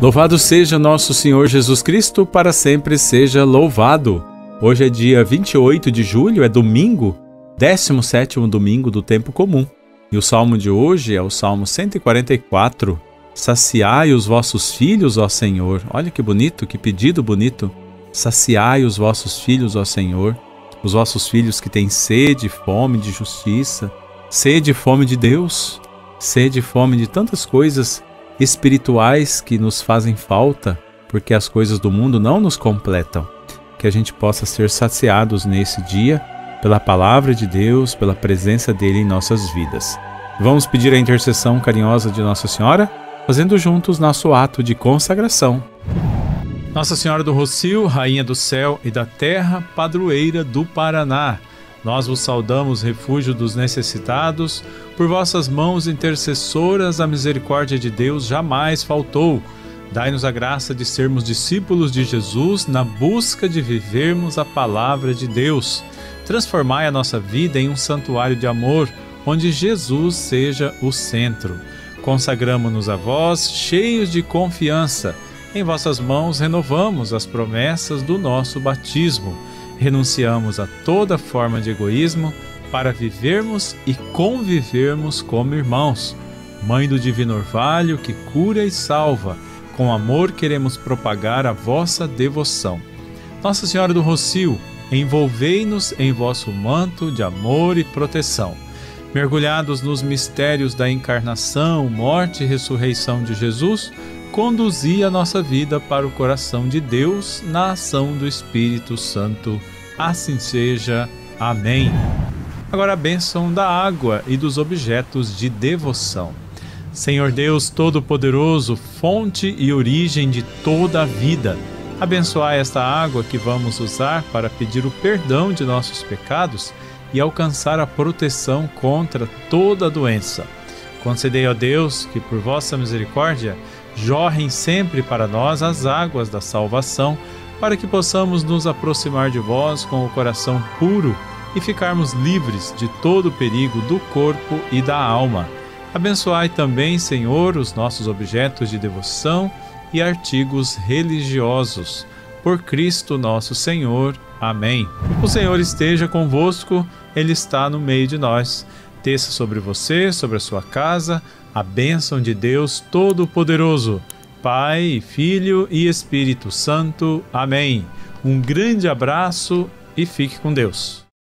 Louvado seja nosso Senhor Jesus Cristo, para sempre seja louvado. Hoje é dia 28 de julho, é domingo, 17 domingo do tempo comum. E o salmo de hoje é o Salmo 144. Saciai os vossos filhos, ó Senhor. Olha que bonito, que pedido bonito. Saciai os vossos filhos, ó Senhor. Os vossos filhos que têm sede, fome de justiça, sede e fome de Deus, sede e fome de tantas coisas espirituais que nos fazem falta, porque as coisas do mundo não nos completam. Que a gente possa ser saciados nesse dia pela palavra de Deus, pela presença dele em nossas vidas. Vamos pedir a intercessão carinhosa de Nossa Senhora, fazendo juntos nosso ato de consagração. Nossa Senhora do Rocio, Rainha do céu e da terra, padroeira do Paraná, nós vos saudamos, refúgio dos necessitados, por vossas mãos intercessoras a misericórdia de Deus jamais faltou. Dai-nos a graça de sermos discípulos de Jesus na busca de vivermos a palavra de Deus. Transformai a nossa vida em um santuário de amor, onde Jesus seja o centro. Consagramos-nos a vós, cheios de confiança. Em vossas mãos renovamos as promessas do nosso batismo renunciamos a toda forma de egoísmo para vivermos e convivermos como irmãos. Mãe do Divino Orvalho que cura e salva, com amor queremos propagar a vossa devoção. Nossa Senhora do Rocio, envolvei-nos em vosso manto de amor e proteção. Mergulhados nos mistérios da encarnação, morte e ressurreição de Jesus, conduzir a nossa vida para o coração de Deus na ação do Espírito Santo. Assim seja. Amém. Agora a bênção da água e dos objetos de devoção. Senhor Deus Todo-Poderoso, fonte e origem de toda a vida, abençoai esta água que vamos usar para pedir o perdão de nossos pecados e alcançar a proteção contra toda doença. Concedei a Deus que, por vossa misericórdia, jorrem sempre para nós as águas da salvação, para que possamos nos aproximar de vós com o coração puro e ficarmos livres de todo o perigo do corpo e da alma. Abençoai também, Senhor, os nossos objetos de devoção e artigos religiosos. Por Cristo nosso Senhor. Amém. O Senhor esteja convosco, Ele está no meio de nós. Desça sobre você, sobre a sua casa, a bênção de Deus Todo-Poderoso, Pai, Filho e Espírito Santo. Amém. Um grande abraço e fique com Deus.